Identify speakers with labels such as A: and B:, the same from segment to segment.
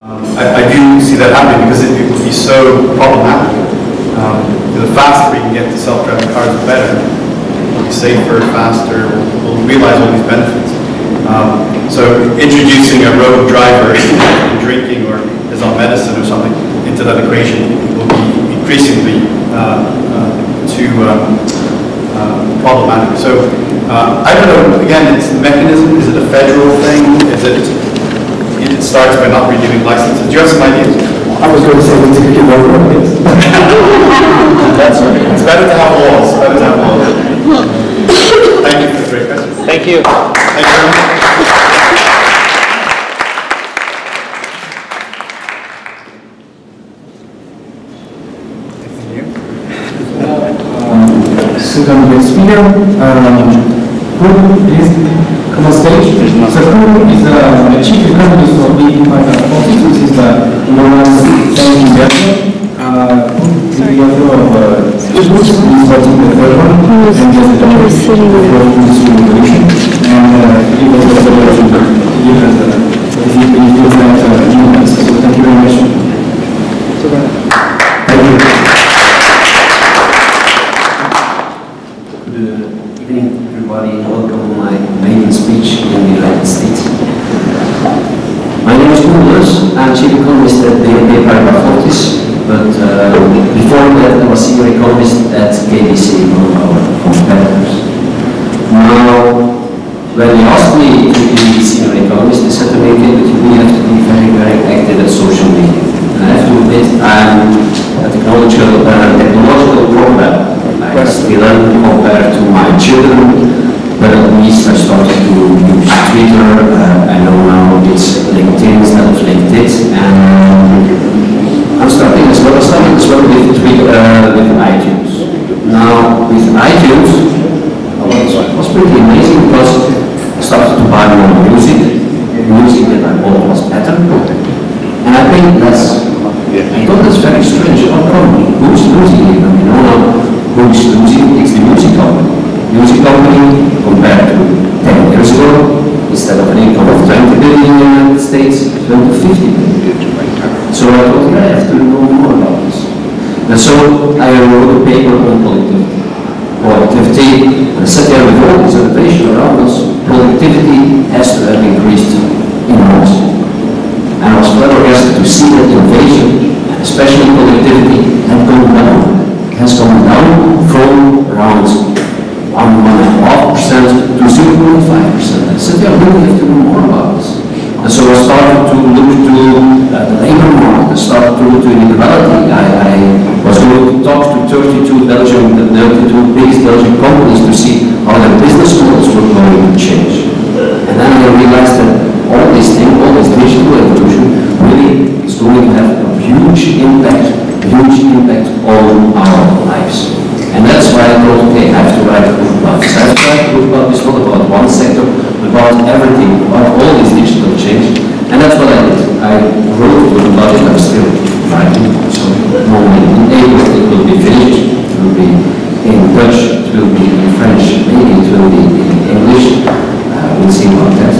A: I, I do see that happening because it, it would be so problematic. Um, the faster we can get to self-driving cars, the better. We'll be safer, faster, we'll, we'll realize all these benefits. Um, so introducing a road driver drinking or is on medicine or something into that equation will be increasingly uh, uh, too um, uh, problematic. So uh, I don't know, again, it's the mechanism, is it a federal thing? Is it it starts by not renewing licenses. Do you have some ideas?
B: I was going to say we take it over.
A: That's right. It's better to have laws. It's better to have laws. Thank you for the great question.
C: Thank you.
A: Thank you very much.
B: Second guest speaker, um, глубокий интерес к настоящему закону и за лечение гражданства и понимания аутизма здесь, да, но у нас тайны верно, я думаю, Владимир Горбан, Thank you.
D: Everybody. Welcome to my maiden speech in the United States. My name is Koen I'm chief economist at BNP Paribas Fortis, but uh, before that I was senior economist at KBC, one of our competitors. Now, when you asked me to be And so I wrote a paper on productivity. Productivity, I sat there with all this innovation around us, productivity has to have increased enormously. And I was flabbergasted to see that innovation, especially productivity, had gone down. Has gone down from around 1.5% to 0.5%. I said, yeah, we have to know more about this. And so I started to look to uh, the labor market, I started to look to inequality. I, I was going to talk to 32 Belgian, the 32 biggest Belgian companies to see how their business models were going to change. And then I realized that all these things, all this digital evolution, really is going to have a huge impact, a huge impact on our lives. And that's why I thought, okay, I have to write a book about this. I have to write a book about this, not about one sector, about everything, about all this digital change. And that's what I did. I wrote a book about it, I'm still writing, so normally in April it will be finished, it will be in Dutch, it will be in French, maybe it will be in English, uh, we'll see about that.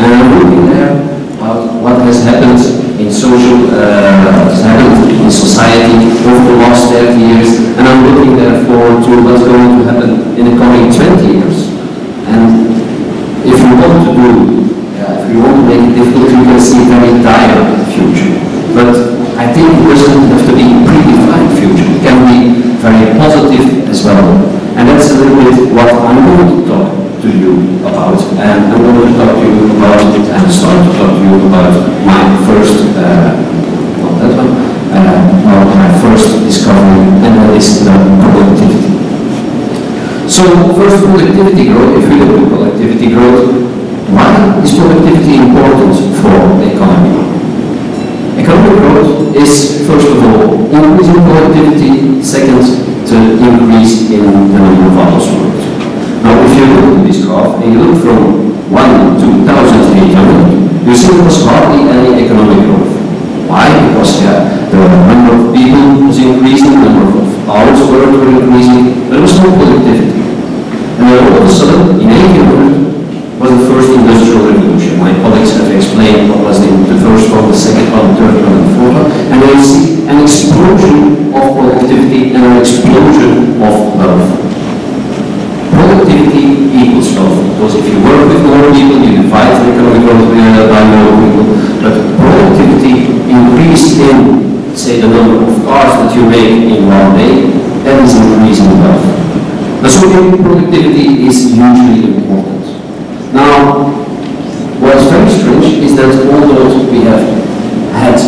D: And I'm looking there about what has happened in social, uh, in society over the last 30 years, and I'm looking therefore to what's going to happen in the coming 20 years. And if you want to do, uh, if you want to make it difficult, you can see a very dire future. But I think it doesn't have to be a predefined future. It can be very positive as well. And that's a little bit what I'm going to talk to you about. And I'm going to talk to you about it and start to talk to you about my first, uh, not that one, uh, about my first discovery, and that is the productivity. So first, productivity growth. If we look at productivity growth, why is productivity important for the economy? Economic growth is, first of all, increasing productivity. Second, to increase in the number of hours worked. Now, if you look at this graph and you look from 1 to 1,800, you see there was hardly any economic growth. Why? Because yeah, the number of people was increasing, the number of hours worked were increasing, there was no productivity. And then all of a sudden, in 1800, was the first industrial revolution. My colleagues have explained what was the, the first one, the second one, the third one, the fourth one. And then see an explosion of productivity and an explosion of wealth. Productivity equals wealth. Because if you work people, you the economic growth by more people. But productivity increased in, say, the number of cars that you make in one day, that is increasing wealth. And so productivity is hugely important. Now, what is very strange is that although we have had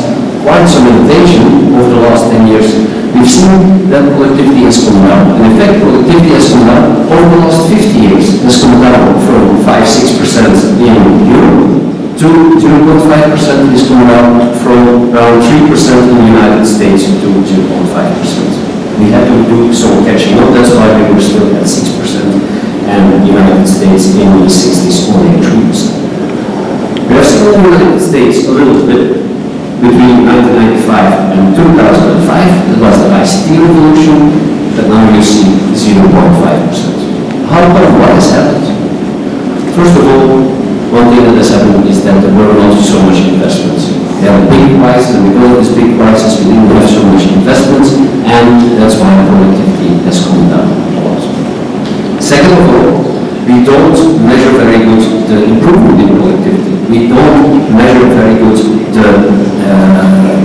D: quite some innovation over the last 10 years, we've seen that productivity has come down. In fact, productivity has come down over the last 50 years. Has come down from 5-6% in Europe to 0.5% is come down from around 3% in the United States to 0.5%. We had to do some catching up, that's why we were still at 6% and the United States in the 60s only at 3%. We have still in the United States a little bit between 1995 and 2005, that was the ICT revolution, but now you see 0.5%. How come, what has happened? First of all, one thing that has happened is that there were not so much investments. We had a big crisis, and because of this big crisis, we didn't have so much investments, and that's why productivity has come down a lot. Second of all, we don't measure very good the improvement in productivity. We don't measure very good the, uh,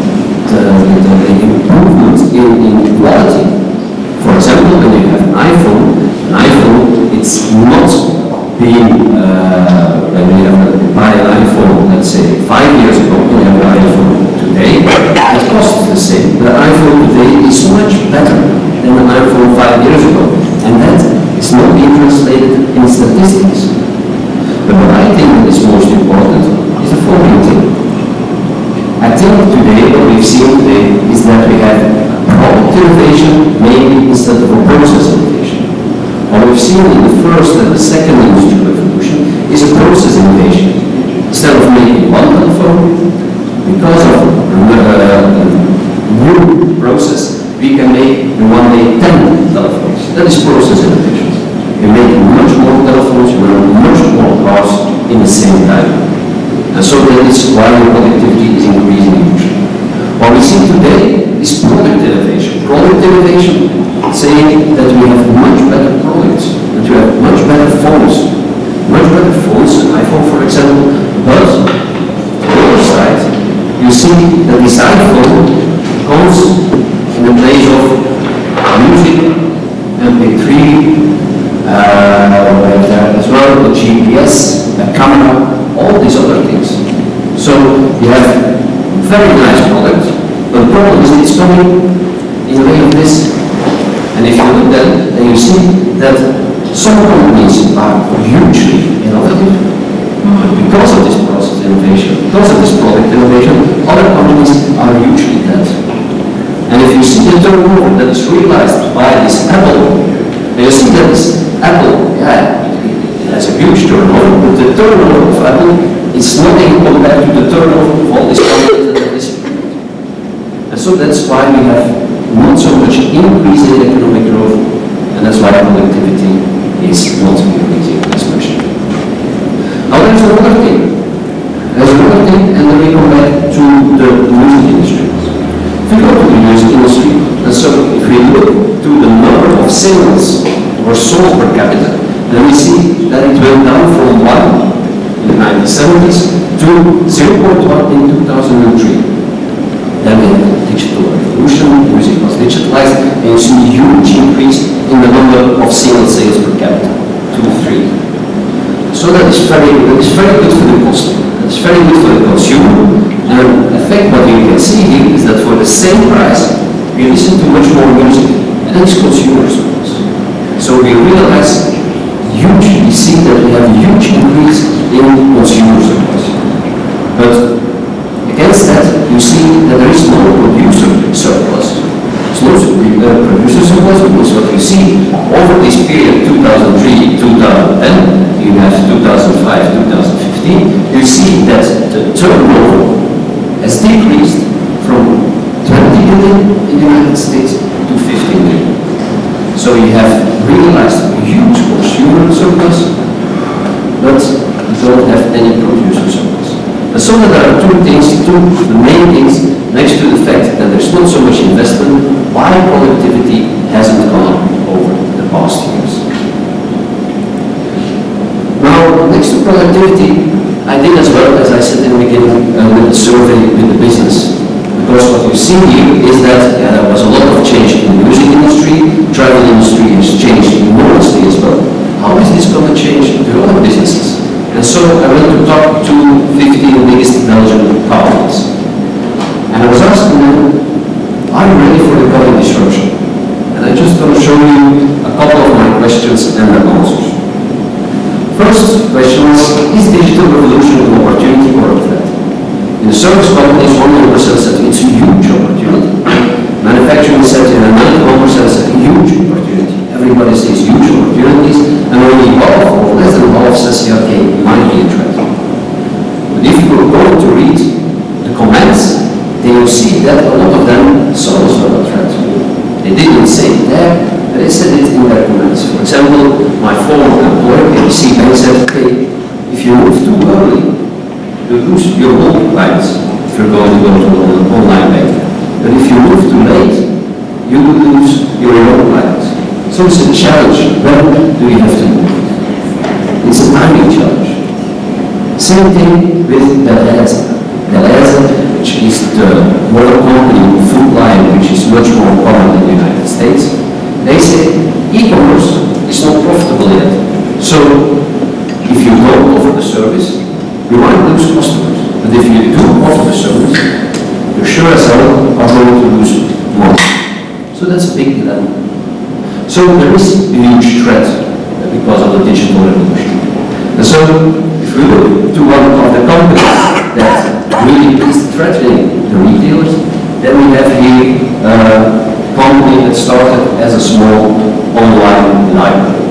D: the, the, improvement in, in quality. For example, when you have an iPhone, an iPhone, it's not being, uh, when you have buy an iPhone, let's say, five years ago, you have an iPhone today, it costs the same. The iPhone today is much better than an iPhone five years ago. And that is not being translated in statistics. But what I think is most important is the following thing. I think today, what we've seen today, is that we have product innovation maybe instead of a process innovation. What we've seen in the first and the second industrial revolution is a process innovation. Instead of making one telephone, because of uh, new process, we can make in one day 10 telephones. That is process innovation. You make much more telephones, you run much more cars in the same time. And so that is why your productivity is increasing hugely. What we see today is product innovation. Product innovation saying that we have much better products, that we have much better phones, much better phones, iPhone for example, but on the other side, you see that this iPhone comes in the place of music, MP3, uh, as well the GPS, the camera, all these other things. So you have very nice products, but the problem is it's coming in way of this. And if you look at then you see that some companies are hugely innovative, but because of this process innovation, because of this product innovation, other companies are hugely dead. And if you see the turnover that is realized by this Apple, you see that this Apple, yeah, it has a huge turnover, but the turnover of Apple is nothing compared to the turnover of all these companies that are distributed. And so that's why we have not so much increase in economic growth, and that's why productivity is not increasing as much. Now there's another thing. There's another thing, and then we come back to the music industry. Go to the music industry, and so if we look to the number of singles or sold per capita, then we see that it went down from 1 in the 1970s to 0.1 in 2003. Then we had the digital revolution, music was digitalized, and you see a huge increase in the number of single sales per capita, two, three. So that is very, that is very good for the customer. Is very good for the consumer. And in fact, what you can see here is that for the same price, we listen to much more music, and that is consumer response. So we realize huge, we see that we have a huge increase in consumer surplus. But against that, you see that there is no producer surplus. There's no uh, producer surplus because what you see over this period 2003, 2010, you have 2005, 2015, you see that the turnover has decreased from 20 billion in the United States to 15 billion. So you have realized a huge consumer surplus, but don't have any producer surplus. And so there are two things, two the main things, next to the fact that there's not so much investment, why productivity hasn't gone up over the past years. Now, next to productivity, I did as well, as I said in the beginning, uh, a little survey with the business. Because what you see here is that yeah, there was a lot of change in the music industry, travel industry has changed enormously as well. How is this going to change the other businesses? And so I went to talk to 15 biggest Belgian lot of them saw as well a. They didn't say it there, but they said it in their comments. For example, my former employer, KBC Bank, said, okay, if you move too early, you lose your whole rights if you're going to go to an online bank. But if you move too late, you will lose your own rights. So it's a challenge. When do you have to move? It's a timing challenge. Same thing with Which is the water company food line, which is much more common in the United States, they say e-commerce is not profitable yet. So if you don't offer the service, you might lose customers. But if you do offer the service, you sure as hell are going to lose money. So that's a big dilemma. So there is a huge threat because of the digital revolution. And so if we look to one of the companies that really is threatening the retailers, then we have here a company that started as a small online library.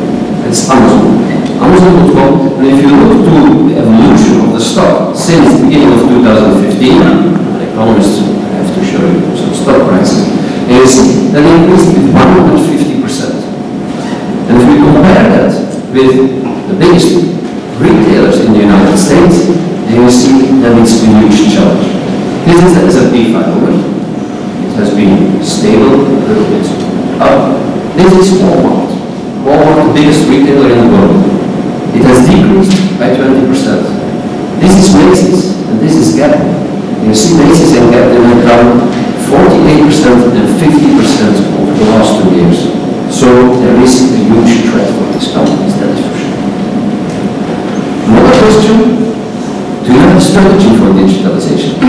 D: It's Amazon. Amazon.com, and if you look to the evolution of the stock since the beginning of 2015, an economist, I have to show you some stock prices, is that it increased with 150%. And if we compare that with the biggest retailers in the United States, then you see that it's a huge challenge. This is the S&P 500. It has been stable, a little bit up. This is Walmart. Walmart, the biggest retailer in the world. It has decreased by 20%. This is Macy's, and this is Gap. You see Macy's and Gap, they went down 48% and 50% over the last two years. So there is a huge threat for these companies, that is for sure. Another question, strategy for digitalization?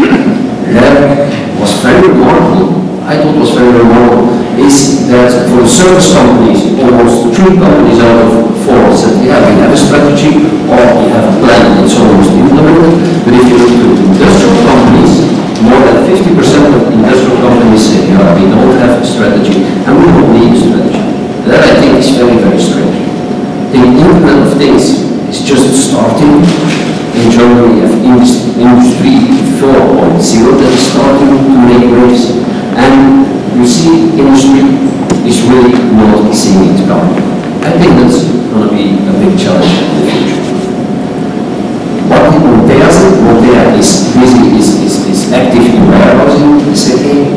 D: that was very remarkable, I thought was very remarkable, is that for the service companies, almost three companies out of four said, yeah, we have a strategy, or we have a plan, it's almost implemented. But if you look at industrial companies, more than 50% of industrial companies say, yeah, we don't have a strategy, and we don't need a strategy. That I think is very, very strange. The Internet of Things is just starting. We have Indus- Industry 4.0 that is starting to make waves. And you see, industry is really not seeing it coming. I think that's going to be a big challenge in the future. What did Montea? Montea is busy, is, is, is active in warehousing, saying,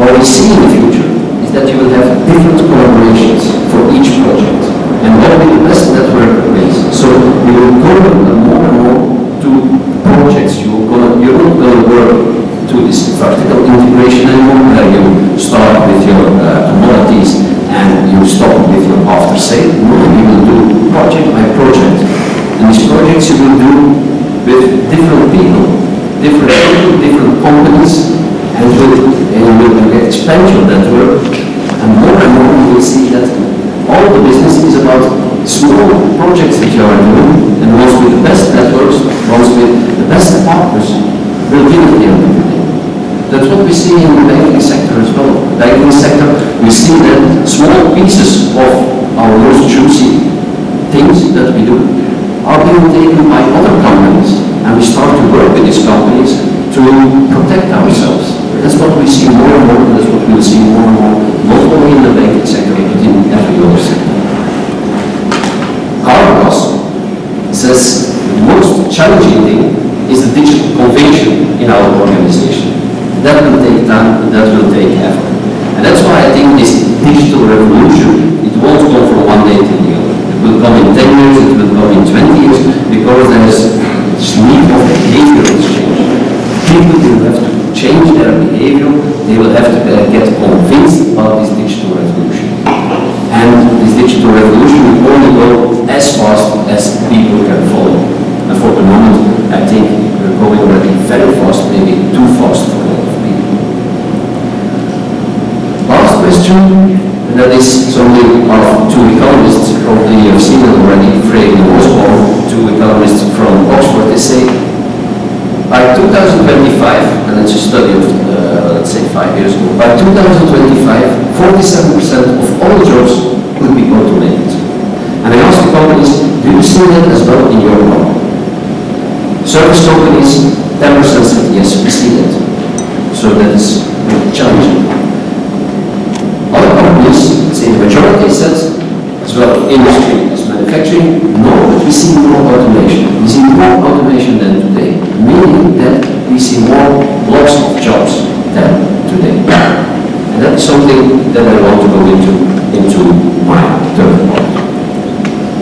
D: what we see in the future is that you will have different collaborations for each project. And what will be the best network ways. So you will go more and more to projects, you will you're not going to work to this vertical integration anymore, where you start with your uh, commodities and you stop with your after sale. No, you will do project by project. And these projects you will do with different people, different people, different companies, and you will, and you will expand your network. And more and more you will see that all the business is about small projects that you are doing, and ones with the best networks, ones with the best partners, will win at the end of the day. That's what we see in the banking sector as well. Banking sector, we see that small pieces of our most juicy things that we do are being taken by other companies, and we start to work with these companies to protect ourselves. That's what we see more and more, and that's what we'll see more and more, not only in the banking sector, but in every other sector. Carlos says the most challenging thing is the digital conviction in our organization. That will take time that will take effort. And that's why I think this digital revolution, it won't come from one day to the other. It will come in 10 years, it will come in 20 years, because there's need of behavioral change. People will have to change their behavior, they will have to industry as manufacturing, no, we see more automation. We see more automation than today, meaning that we see more loss of jobs than today. And that is something that I want to go into, into my third point.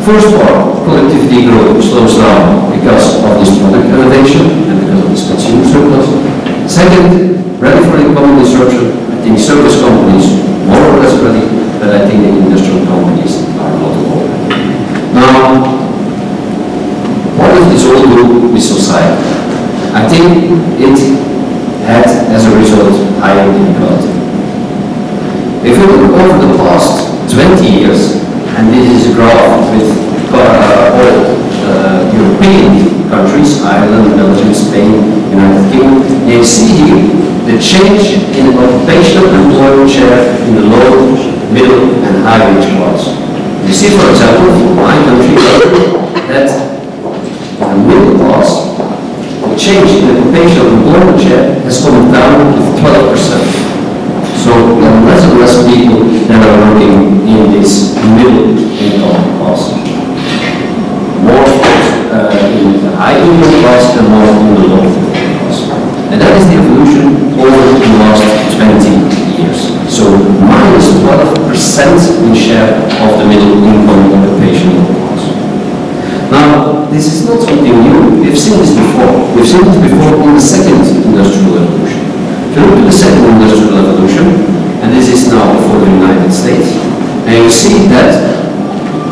D: First part, productivity growth slows down because of this product innovation and because of this consumer surplus. Second, ready for disruption. I think service companies more or less ready, but I think the industrial companies are not all ready. Now, what does this all do with society? I think it had, as a result, higher inequality. If you look over the past 20 years, and this is a graph with uh, all uh, European countries, Ireland, Belgium, Spain, United Kingdom, you see here the change in the occupational employment share in the low, middle, and high wage class. You see, for example, for my country, that the middle class, the change in occupational employment share has come down to 12%. So there are less and less people that are working in this middle income class. More uh, in the high income class and more in the low income class. And that is the evolution over the last 20 years. So minus 12% in share of the middle income occupational class. Now, this is not something new. We've seen this before. We've seen this before in the second industrial revolution. If you look at the second industrial revolution, and this is now for the United States, and you see that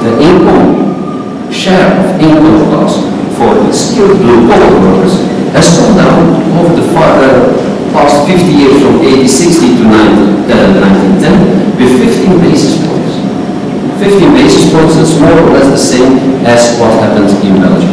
D: the income, share of income class for the skilled blue collar workers has come down over the far, uh, past 50 years from 1860 to 19, uh, 1910 with 15 basis points. 15 basis points is more or less the same as what happened in Belgium.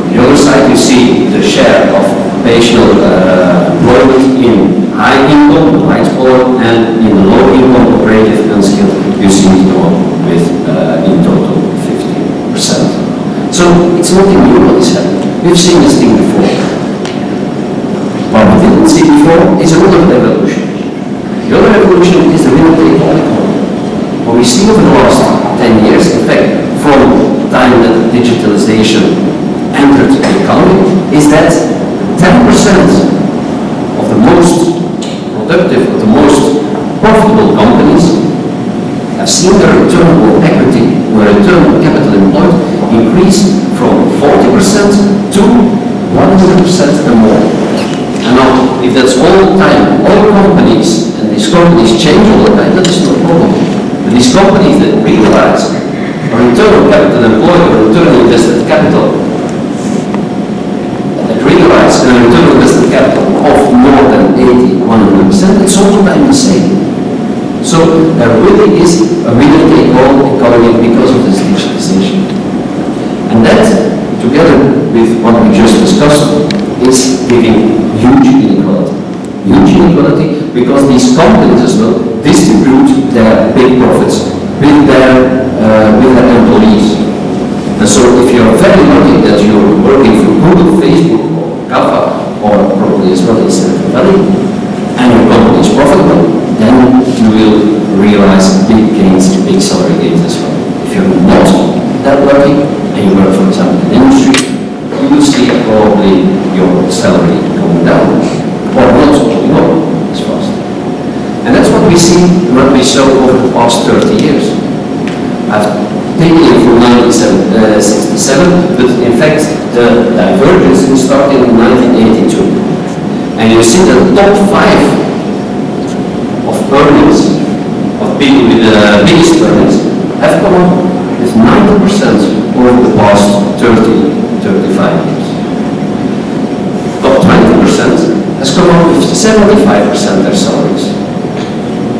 D: On the other side, you see the share of occupational uh, employment in high income, white collar, and in the low income, operative and skilled, you see it up with uh, in total 50%. So it's nothing new what is happening. We've seen this thing before. Didn't see before is another revolution. The other revolution is the winner take all economy. What we see over the last 10 years, in fact, from the time that digitalization entered the economy, is that 10% of the most productive, of the most profitable companies have seen their return on equity, or return on capital employed, increase from 40% to 100% and more. And now, if that's all time, all companies, and these companies change all the time, that is no problem. But these companies that realize a return on capital employed or return on invested capital, that realize a return on invested capital of more than 80, 100%, it's all the time the same. So there really is a winner-take-all economy because of this digitalization. And that, together with what we just discussed, is giving huge inequality. Huge inequality because these companies as well distribute their big profits with their, uh, with their employees. And so if you're very lucky that you're working for Google, Facebook, or GAFA, or probably as well in Silicon Valley, and your company is profitable, then you will realize big gains, big salary gains as well. If you're not that lucky, and you work, for example, in industry, you will see probably your salary going down, or not going up as fast. And that's what we see what we saw over the past 30 years. I've taken it from 1967, uh, but in fact, the divergence started in 1982. And you see the top five of earnings, of people with the biggest earnings, have come up with 90% over the past 30, 35 years. Top 20% has come up with 75% their salaries.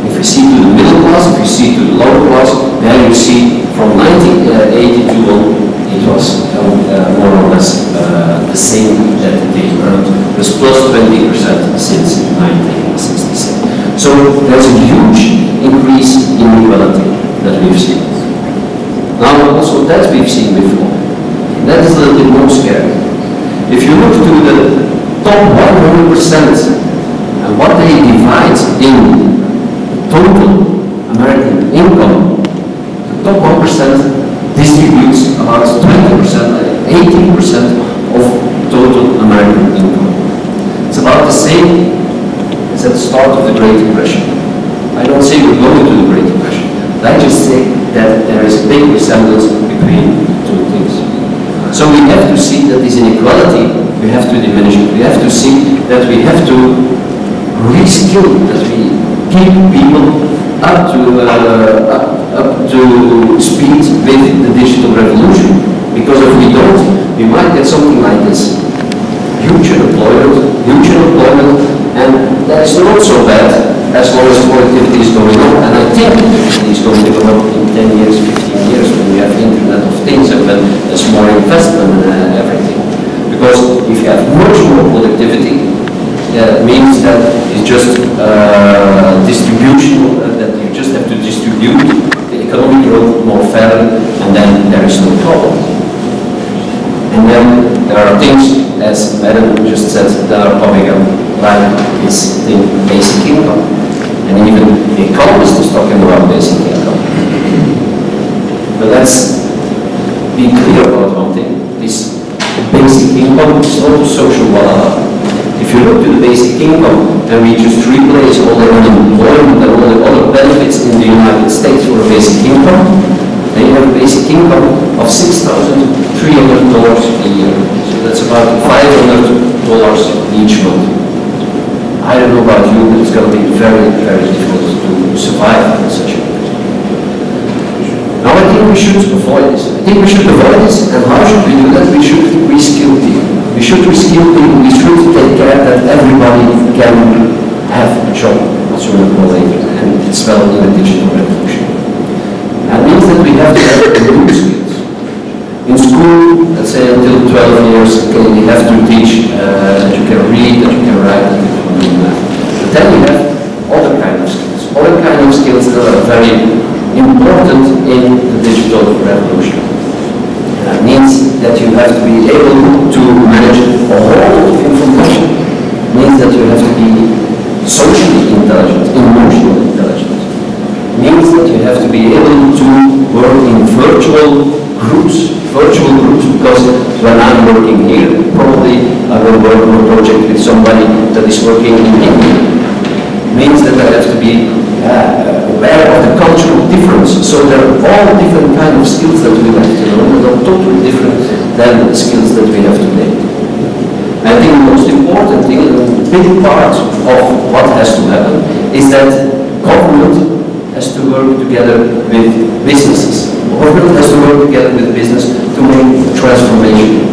D: If you see to the middle class, if you see to the lower class, there you see from 1982 on, it was uh, uh, more or less uh, the same that they earned, was plus 20% since 1967. So there's a huge increase in inequality that we've seen. Now also that we've seen before. That is the, bit more scary. If you look to the top 100% and uh, what they divide in total American income, the top 1% distributes about 20%, 18% of total American income. It's about the same as at the start of the Great Depression. I don't say we're going to the Great Depression. I just say that there is a big resemblance between two things. So we have to see that this inequality, we have to diminish it. We have to see that we have to reskill, that we keep people up to, uh, up, up to speed with the digital revolution. Because if we don't, we might get something like this. Huge unemployment, huge unemployment, and that is not so bad as long as productivity is going up. And I think it is going to go up in 10 years, 15 years when we have Internet of Things and when there's more investment and everything. Because if you have much more productivity, yeah, it means that it's just uh, distribution, uh, that you just have to distribute the economic growth more fairly, and then there is no problem. And then there are things, as Madam just said, that are coming up, like this thing, basic income. And even the economist is talking about basic income. Let's be clear about one thing. This basic income is not a social wallah. If you look to the basic income and we just replace all the unemployment and all the other benefits in the United States for a basic income, then you have a basic income of $6,300 a year. So that's about $500 each month. I don't know about you, but it's going to be very, very difficult to survive in such think we should avoid this. I think we should avoid this, and how should we do that? We should reskill people. We should reskill people, we should take care that everybody can have a job sooner or later, and it's well in the digital revolution. That means that we have to have new skills. In school, let's say until 12 years, okay, we have to teach uh, that you can read, that you can write, that you can do math. But then we have other kind of skills, other kind of skills that are very important in the digital revolution. That means that you have to be able to manage a whole of information. means that you have to be socially intelligent, emotionally intelligent. means that you have to be able to work in virtual groups, virtual groups, because when I'm working here, probably I will work on a project with somebody that is working in India. Means that I have to be uh, aware of the cultural difference. So there are all different kind of skills that we have to learn that are totally different than the skills that we have today. I think the most important thing, a big part of what has to happen, is that government has to work together with businesses. Government has to work together with business to make transformation.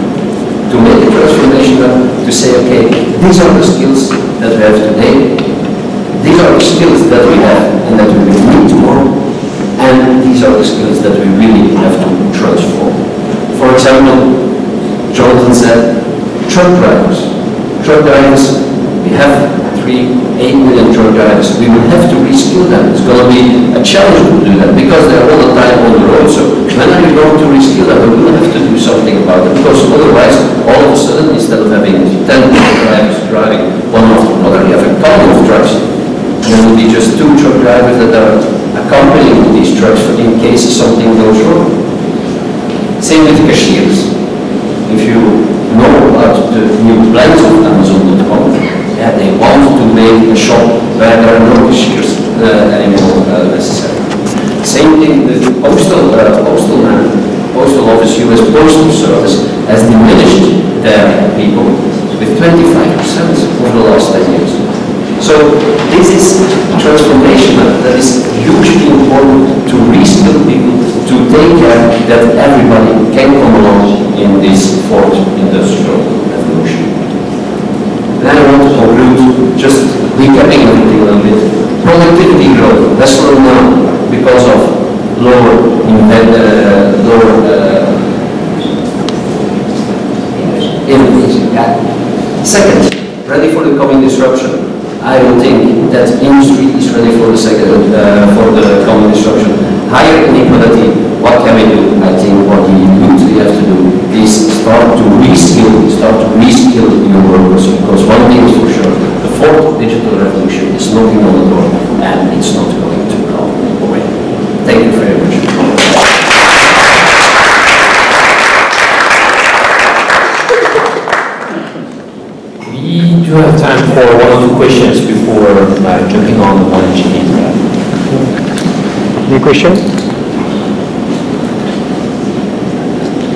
D: To make a transformation to say, okay, these are the skills that we have today, these are the skills that we have and that we will need tomorrow, and these are the skills that we really have to transform. For example, Jonathan said, truck drivers. Truck drivers, we have three, eight million truck drivers. We will have to reskill them. It's going to be a challenge to do that because they're all the time on the road. So when are you going to reskill them? We will have to do something about it because otherwise, all of a sudden, instead of having 10 truck drivers driving one after another, you have a couple of trucks there will be just two truck drivers that are accompanying these trucks in case something goes wrong. Same with cashiers. If you know about the new plans of Amazon.com, yeah, they want to make a shop where there are no cashiers. uh, anymore uh, necessary. Same thing with postal, uh, postal man, postal office, US Postal Service has diminished their people with 25% over the last 10 years. So this is transformation that is hugely important to reskill people, to take care that everybody can come along in this fourth industrial revolution. And I want to conclude just recapping everything a little bit. Productivity growth, let's slow down because of lower, inven- uh, lower uh, innovation. Yeah. Second, ready for the coming disruption. I don't think that industry is ready for the second, uh, for the coming disruption. Higher inequality, what can we do? I think what we usually have to do is start to reskill, start to reskill your workers, because one thing is for sure, the fourth digital revolution is knocking on the door, and it's not going to go away. Thank you very much.
C: We do have time for one or two questions before uh, jumping on the one engineer. Any question?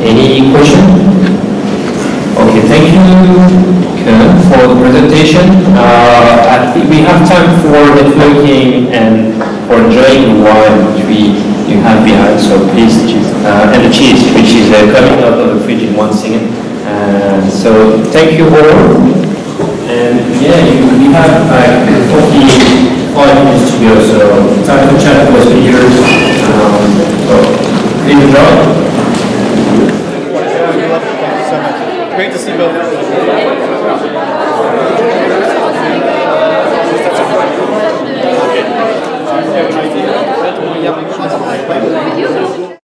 C: Any question? Okay, thank you, Ken, for the presentation. Uh, I think we have time for networking and for enjoying the wine which we you have behind. So please, uh, and the cheese, which is uh, coming out of the fridge in one second. And so thank you all. And yeah, you, we have like 45 minutes to go, so time to chat for a year. Um, so,